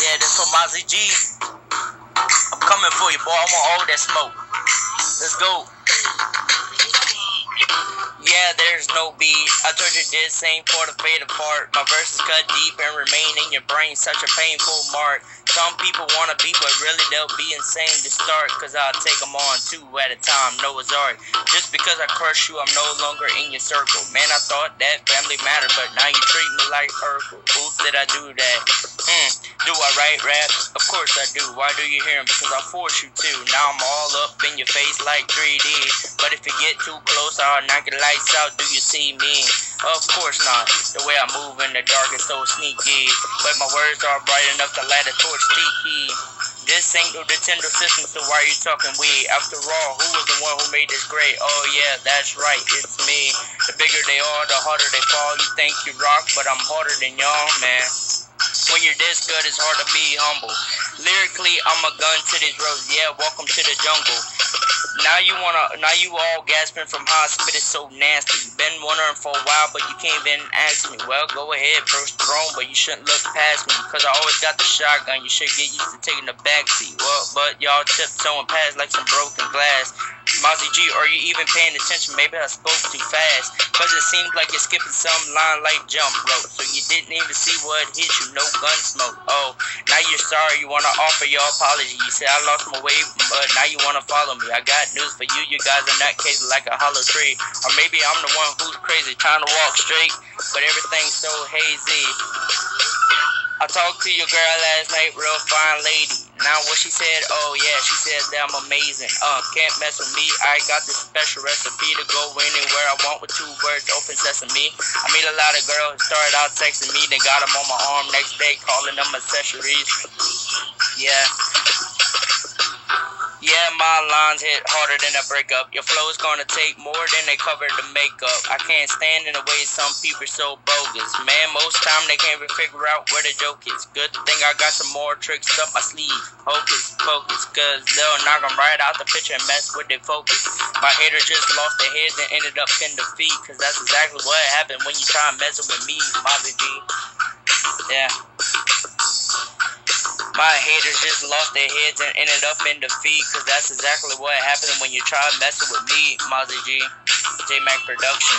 Yeah, this for Mazi Gee. I'm coming for you, boy. I want all that smoke. Let's go. Yeah, there's no beat. I told you this ain't for the fade apart. My verses cut deep and remain in your brain, such a painful mark. Some people wanna be, but really they'll be insane to start. Cause I'll take them on two at a time, Noah's Ark. Just because I crush you, I'm no longer in your circle. Man, I thought that family mattered, but now you treat me like Urkel. Oops, did I do that? Hmm, do I write rap? Of course I do. Why do you hear him? Because I force you to. Now I'm all up in your face like 3D. But if you get too close, I'll knock your lights out. Do you see me? Of course not. The way I move in the dark is so sneaky. But my words are bright enough to light a torch tiki. This ain't no Nintendo system, so why are you talking we? After all, who was the one who made this great? Oh yeah, that's right, it's me. The bigger they are, the harder they fall. You think you rock, but I'm harder than y'all, man. When you're this good, it's hard to be humble. Lyrically, I'm a gun to these roads. Yeah, welcome to the jungle. Now you wanna, now you all gasping from how I spit it so nasty. Been wondering for a while, but you can't even ask me. Well, go ahead, first throne, but you shouldn't look past me. Cause I always got the shotgun, you should get used to taking the backseat. Well, but y'all tiptoeing past like some broken glass. Mazi Gee, are you even paying attention? Maybe I spoke too fast. Cause it seems like you're skipping some line like jump rope. So you didn't even see what hit you, no gun smoke. Oh, now you're sorry, you wanna offer your apology. You said I lost my way, but now you wanna follow me. I got news for you, you guys are not crazy like a hollow tree. Or maybe I'm the one who's crazy, trying to walk straight, but everything's so hazy. I talked to your girl last night, real fine lady. Now what she said, oh yeah, she said that I'm amazing. Uh, can't mess with me. I got this special recipe to go anywhere I want with two words, open sesame. I meet a lot of girls, started out texting me, they got them on my arm next day, calling them accessories. Yeah. Yeah, my lines hit harder than a breakup. Your flow is gonna take more than they cover the makeup. I can't stand in the way some people so bogus. Man, most time they can't even figure out where the joke is. Good thing I got some more tricks up my sleeve. Hocus pocus, cause they'll knock them right out the picture and mess with their focus. My haters just lost their heads and ended up in defeat. Cause that's exactly what happened when you try messing with me, Mazi Gee. Yeah. My haters just lost their heads and ended up in defeat, cause that's exactly what happened when you try messing with me, Mazi Gee. J Mac Production.